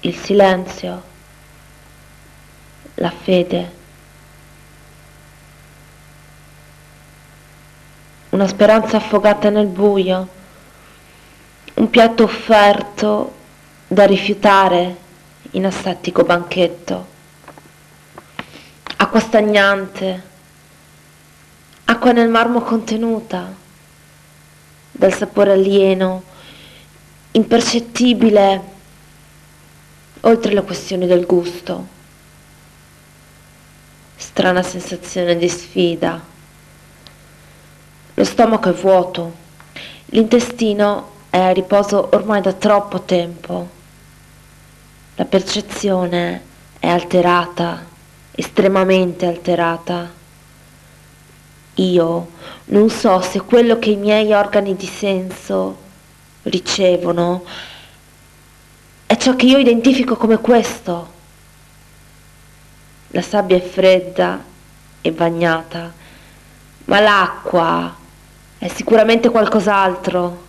il silenzio, la fede, una speranza affogata nel buio, un piatto offerto da rifiutare in astattico banchetto, acqua stagnante, acqua nel marmo contenuta, dal sapore alieno, impercettibile oltre le questioni del gusto. Strana sensazione di sfida. Lo stomaco è vuoto, l'intestino è a riposo ormai da troppo tempo. La percezione è alterata, estremamente alterata. Io non so se quello che i miei organi di senso ricevono è ciò che io identifico come questo. La sabbia è fredda e bagnata, ma l'acqua è sicuramente qualcos'altro.